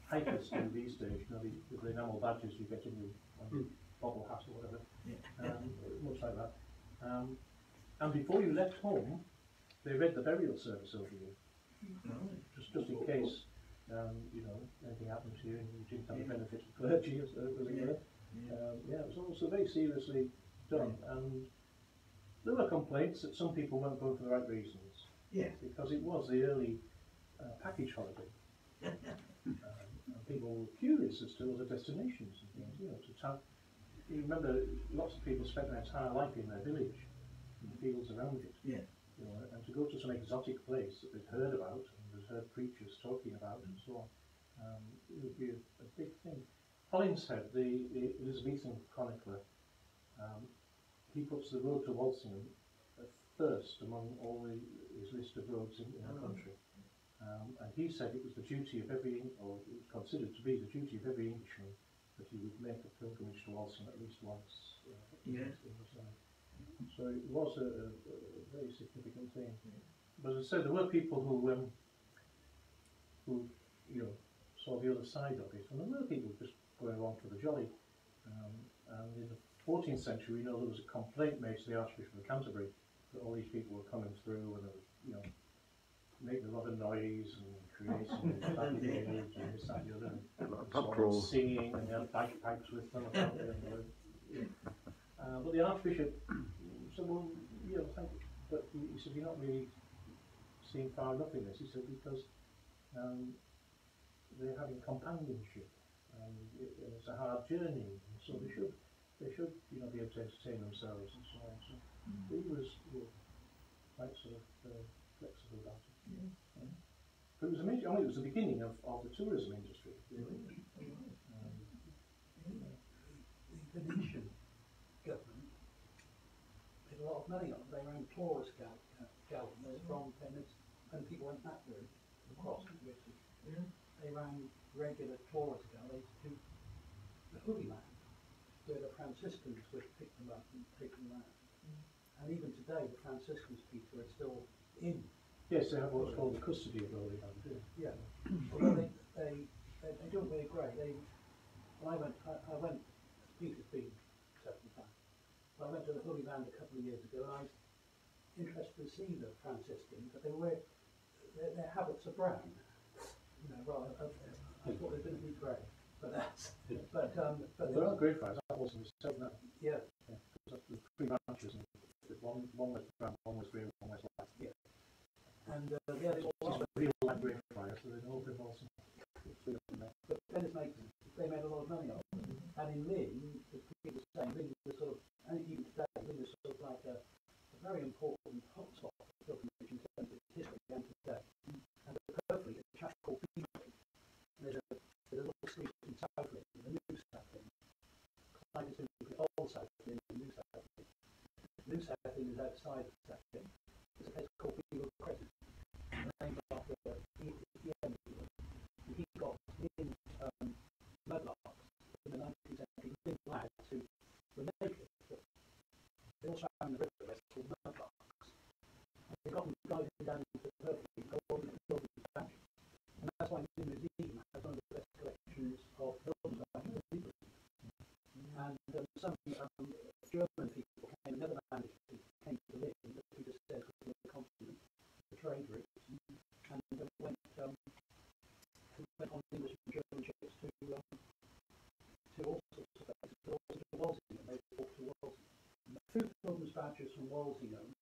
hikers do these days, you know, the, the enamel badges you get in your, on your bobble hat or whatever, Yeah. um, much like that. Um, and before you left home, they read the burial service over you, just, just in case, um, you know, anything happened to you and you didn't have the benefit of clergy, as, as it were. Yeah. Um, yeah, it was also very seriously done, and there were complaints that some people weren't going for the right reasons, Yeah. because it was the early uh, package holiday. [LAUGHS] um, and people were curious as to other destinations and things, you know, to ta- you remember lots of people spent their entire life in their village, in the fields around it, Yeah. you know, and to go to some exotic place that they'd heard about and they'd heard preachers talking about and so on, um, it would be a, a big thing. Holinshed, the, the Elizabethan chronicler, um, he puts the road to Walsingham first among all the, his list of roads in, in the Oh. country. Um, and he said it was the duty of every, or it was considered to be the duty of every Englishman that he would make a pilgrimage to Walsingham at least once. Uh, Yeah. in his life. So it was a, a, a very significant thing. But as I said, there were people who, um, who, you know, saw the other side of it, and there were people just going along for the jolly. Um, and in the 14th century, we know there was a complaint made to the Archbishop of Canterbury that all these people were coming through and they were, you know, making a lot of noise and creating [LAUGHS] barricades and this, that, and the other. And Like a so pub. Singing and they had bagpipes with them. apparently, and they were- yeah. Uh, but the Archbishop said, well, you know, thank you. But he, he said, you're not really seeing far enough in this. He said, because um, they're having companionship and, it, and it's a hard journey. And so they should, they should, you know, be able to entertain themselves and so on. So he was you know, quite sort of uh, flexible about it. Yeah. But it was amazing. I mean, it was the beginning of, of the tourism industry. Really. Um, The Venetian government made a lot of money on. They ran tourist gal- uh, gallons from Venice, and people went that route across to. Yeah. They ran regular tourist galleys to the Holy Land, where the Franciscans would pick them up and take them around. And even today, the Franciscans, Peter, are still in. yes, they have what's called the custody of the Holy Land. too. Yeah. Although they, they, they, they don't really great. They, I went, I, I went, Peter's been several times. I went to the Holy Land a couple of years ago and I was interested to see the Franciscans, but they were, their, their habits are brown. You know, rather, uh, I thought they were going to be grey, but that's, [LAUGHS] but, um, but There are great fires. That wasn't said that. yeah, The three branches, and one, one was brown, one was grey, one was white. and, uh, yeah, all It's a real light grey fire, so they know they've also. three of them there. But Venice made, they made a lot of money on it. And in Lynn, the people were saying Lynn was sort of, and even today, Lynn is sort of like a, a very important hotspot for pilgrimage in terms of history and today. And it's a chap called Beasley. There's a, there's a little street in the new South Lynn. Clyde is in the the new South Lynn. New South is outside of South Lynn. There's a place called Beagle Crescent, named after the, the emperor. And he got in um, mudlarks in the 19th century, big lads who were naked, but they all swam the river west called mudlarks. And they got them diving down into the perfectly golden golden statue. And that's why the museum has one of the best collections of films about the people. And um, some um, German people came, Netherlandish people came to live in the Peter said was the continent, the trade and went um, went on English and German ships to um, to all sorts of places, but also to Walsingham. They walked to Walsingham. The badges from Walsingham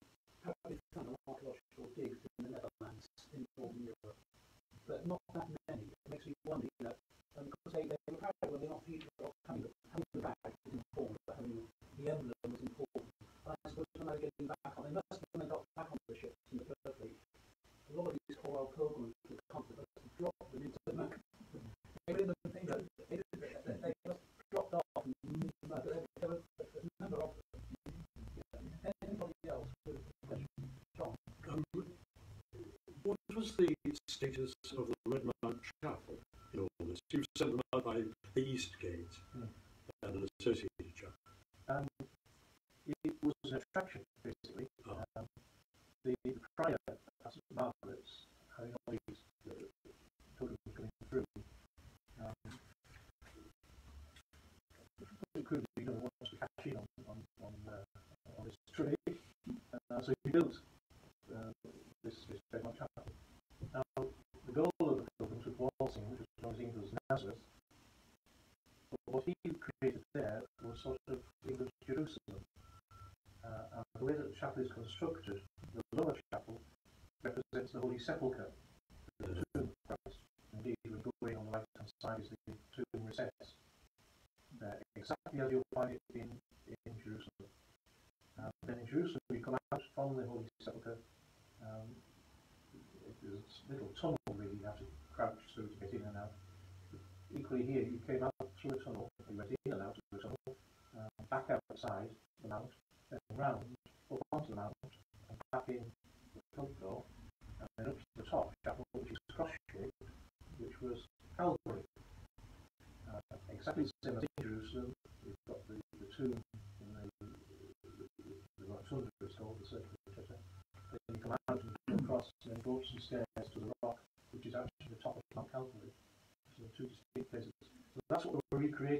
was the status of the Red Mount Chapel in all this? You sent them out by the East Gate. Yeah. what he created there was sort of English Jerusalem. Uh, and the way that the chapel is constructed, the lower chapel represents the Holy Sepulchre,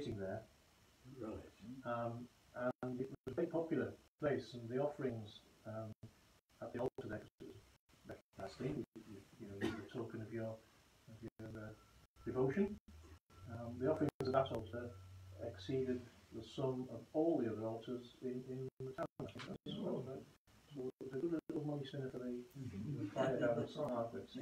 waiting there. Right. Um, and it was a very popular place, and the offerings um, at the altar there, because last thing, you, you, know, you were talking of your, of your uh, devotion. Um, the offerings at that altar exceeded the sum of all the other altars in, in the town. I think well, mm-hmm. so it was a good little money center for the, mm-hmm. the fire down at St. Margaret's.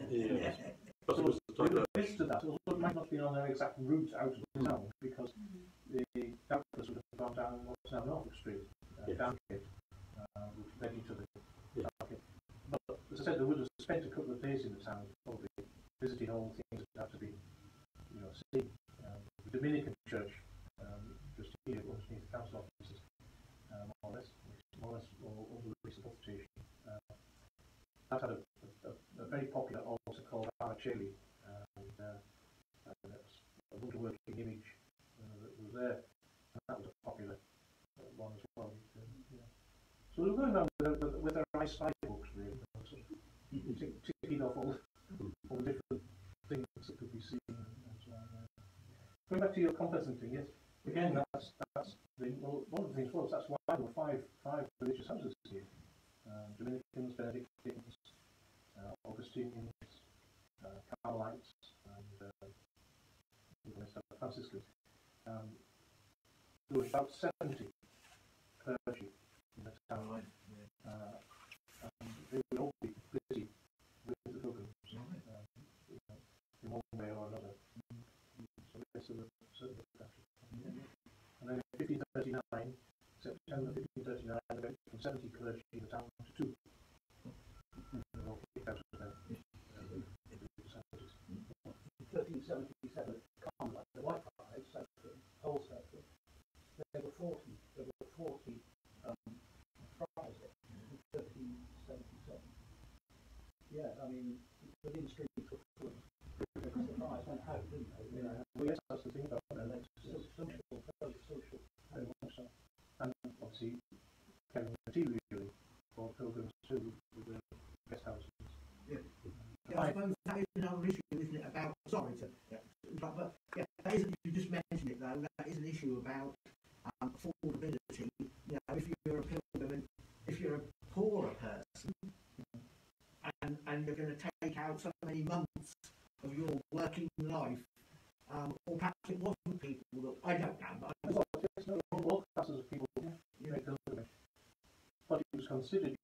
also called Araceli. And, uh, and that's a woodworking image uh, that was there. And that was a popular one as well. And, uh, yeah. So they were going on with, with, with their I-Spy books, really, sort of ticking off all, all the different things that could be seen. And, so uh. Going back to your composting thing, yes, again, that's, that's the, well, one of the things was that's why I mean, I don't know. There's a of people, you know, but it was considered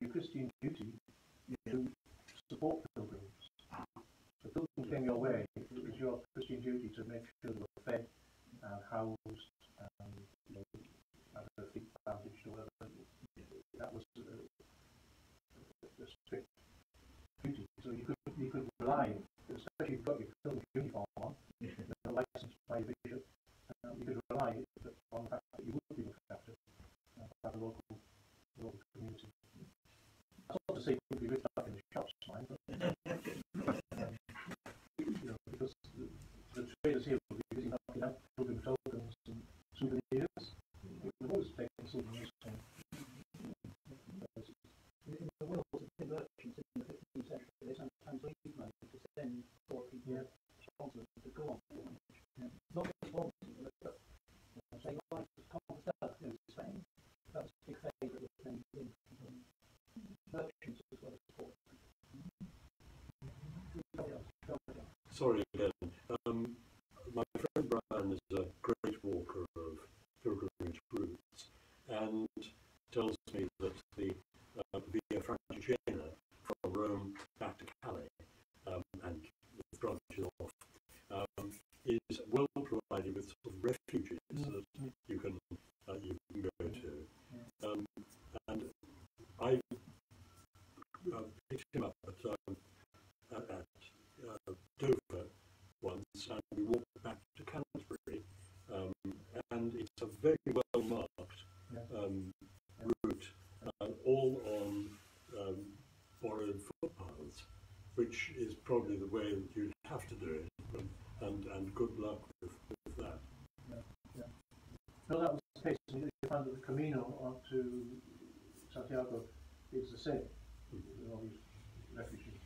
probably the way that you'd have to do it, and and, good luck with, with that. No, that was the case. You find that the Camino up to Santiago is the same. These refugee.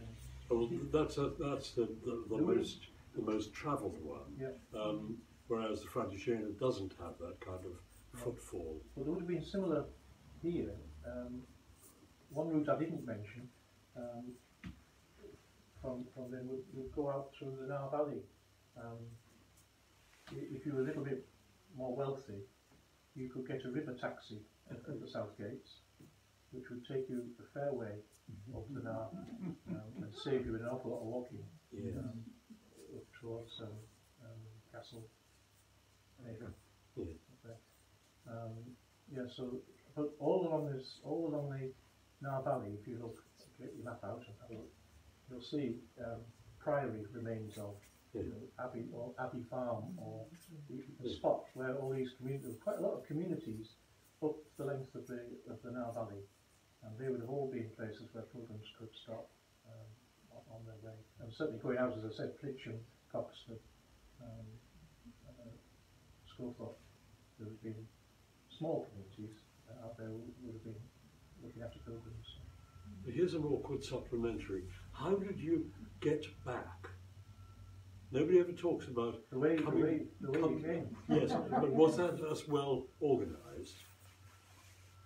Well, that's a, that's the, the, the most the most travelled one. Yeah. Um, whereas the Francigena doesn't have that kind of footfall. Well, there would have been similar here. Um, one route I didn't mention um, from from then would, would go out through the Nar Valley. Um, if you were a little bit more wealthy, you could get a river taxi at, at the South Gates, which would take you a fair way up the Nar um, and save you an awful lot of walking Yes. um, up towards um, um, Castle. Yeah. Um, yeah, so but all along this, all along the Nar Valley, if you look, get your map out and have a look, you'll see um, priory remains of Yeah. you know, Abbey or Abbey Farm, or you can Yeah. spot where all these communities, quite a lot of communities up the length of the of the Nar Valley, and they would have all been places where pilgrims could stop um, on, on their way. And certainly going out, as I said, Flitcham, Coxford, um, uh, Sculthorpe, there would have been small communities uh, out there would have been looking after pilgrims. Here's an awkward supplementary. How did you get back? Nobody ever talks about The way, the way, the way coming- you came. yes, but was that as well organised?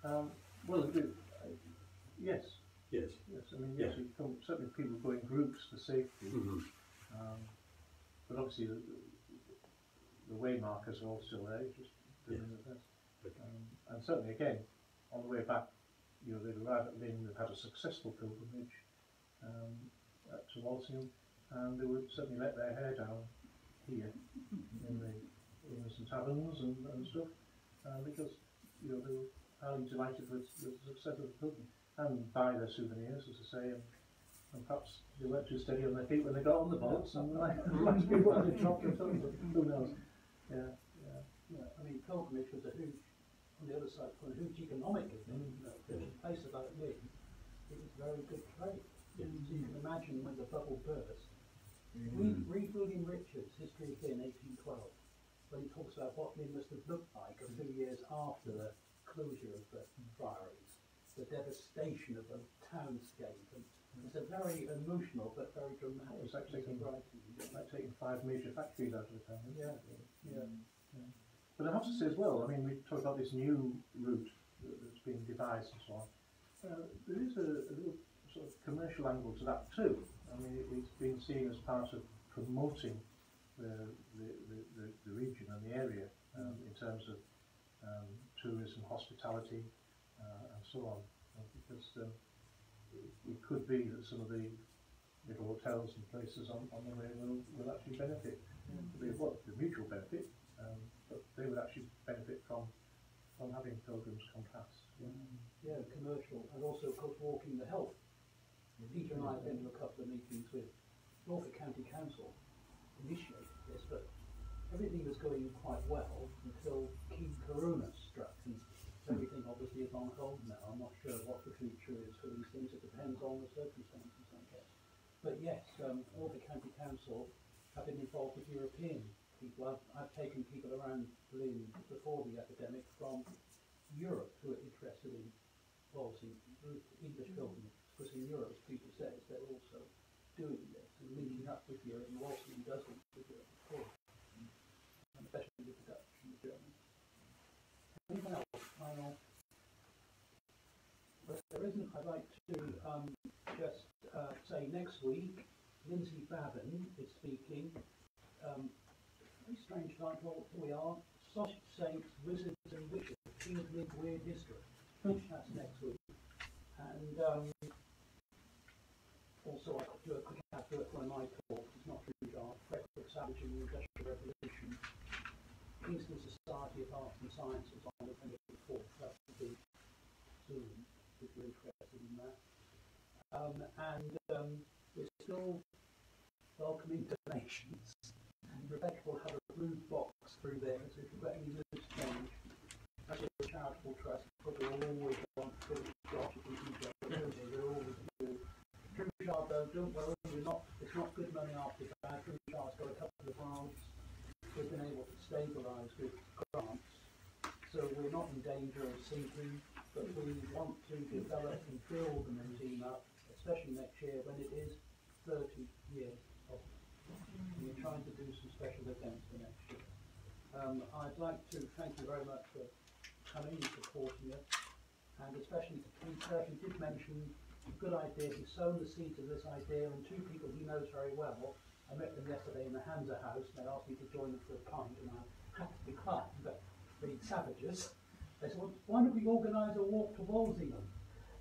Um, well, it, uh, yes, Yes. yes. I mean, yes, Yeah. certainly people go in groups for safety. Mhm. Um, but obviously, the, the way markers are all still there, just doing Yeah. the best. Okay. Um, and certainly, again, on the way back, you know, they'd arrived at Lynn, they've had a successful pilgrimage um, uh, to Walsingham, and they would certainly let their hair down here in the inns and taverns and, and stuff, uh, because, you know, they were highly delighted with, with the success of the pilgrimage, and buy their souvenirs, as I say, and, and perhaps they weren't too steady on their feet when they got on the boats, and like, like people had a drop or something, who knows? Yeah, yeah. Yeah, I mean, pilgrimage was a huge, on the other side, was a huge economic thing. Mm. You know, for a place about Lynn, it was very good trade. Yeah. So you can imagine when the bubble burst. Read, read William Richards' History of Lynn, 1812, when he talks about what Lynn must have looked like a few mm-hmm. years after the closure of the mm-hmm. priories, the devastation of the townscape. And mm-hmm. it's a very emotional but very dramatic It's like of taking- writing. like taking five major factories out of the town. isn't Yeah, yeah. But I have to say as well, I mean, we talked about this new route that- that's being devised and so on. Uh, there is a, a little sort of commercial angle to that too. I mean, it, it's been seen as part of promoting the, the, the, the, region and the area um, in terms of um, tourism, hospitality, uh, and so on. Because um, it, it could be that some of the little hotels and places on, on the way will, will actually benefit. The, what, the mutual benefit, um, but they would actually benefit from from having pilgrims come past. Yeah. Yeah, commercial, and also, of course, walking the health. Peter and I have been to a couple of meetings with Norfolk County Council, initiated this, but everything was going quite well until King Corona struck, and everything obviously is on hold now. I'm not sure what the future is for these things, it depends on the circumstances, I guess. But yes, um, Norfolk County Council have been involved with European people. I've, I've taken people around Lynn before the epidemic from Europe who are interested in policy, English pilgrimage, because in Europe, as Peter says, they're also doing this and linking up with Europe, and Walsingham does link with Europe, of course, and especially with the Dutch and the Germans. Else, final? But there isn't, I'd like to um, just uh, say next week, Lindsay Babin is speaking. Um, very strange title, we are, Sausage Saints, Wizards and Witches, King of Lynn Weird History. That's next week. And um, also I could do a quick advert for my talk, it's not too dark, Frederick Savage and the Industrial Revolution. Kingston Society of Arts and Sciences on the 24th, that will be soon, if you're interested in that. Um, and um, we're still welcoming donations. And Rebecca will have a blue box through there, so if you've got any loose change, actually a charitable trust, don't worry, we're not, it's not good money after bad. Greenshaw's got a couple of farms. We've been able to stabilise with grants. So we're not in danger of sinking, but we want to develop and build the museum up, especially next year when it is 30 years old. And we're trying to do some special events for next year. Um, I'd like to thank you very much for coming and supporting us, and especially the Pete did mention good idea, he's sown the seeds of this idea, and two people he knows very well, I met them yesterday in the Hansa House, they asked me to join them for a pint, and I had to decline, but the savages, they said, well, why don't we organise a walk to Walsingham?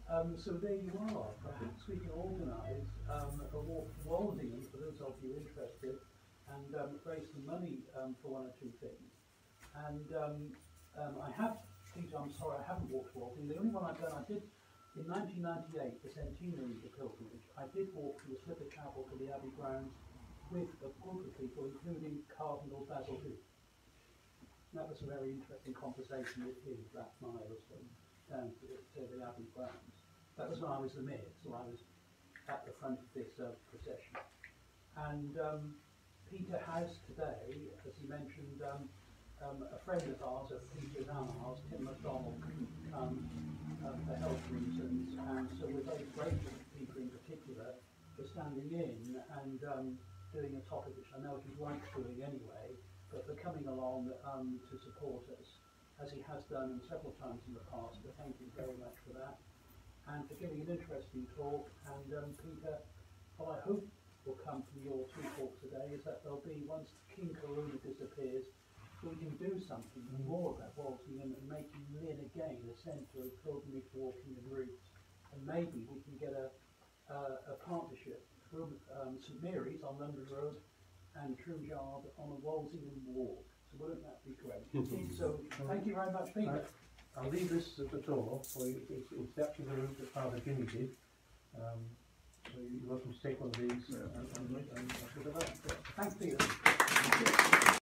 Um, so there you are, perhaps we can organise um, a walk to Walsingham for those of you interested, and um, raise some money um, for one or two things. And um, um, I have, I'm sorry, I haven't walked Walsingham. The only one I've done, I did in 1998, the centenary of the pilgrimage. I did walk from the Slipper Chapel to the Abbey grounds with a group of people, including Cardinal Basil Hume. That was a very interesting conversation with him that mile from down to the, to the Abbey grounds. That was when I was the mayor, so I was at the front of this uh, procession. And um, Peter has today, as he mentioned, um, um, a friend of ours, a Peter's and Tim MacDonald, couldn't come for health reasons, and so we're very grateful to Peter in particular for standing in and um, doing a topic which I know he likes doing anyway, but for coming along um, to support us, as he has done several times in the past. So thank you very much for that, and for giving an interesting talk. And um, Peter, what I hope will come from your two talks today is that there'll be once King Corona disappears, we can do something more about Walsingham and making Lynn again a centre of pilgrimage walking and routes. And maybe we can get a, uh, a partnership from um, St Mary's on London Road and True Yard on a Walsingham walk. So wouldn't that be great? [LAUGHS] so thank you very much, Peter. I'll leave this at the door, for you. it's, it's actually the route that Father Jimmy did. Um, so you're welcome to take one of these and, and, and, and, and Thanks, Peter.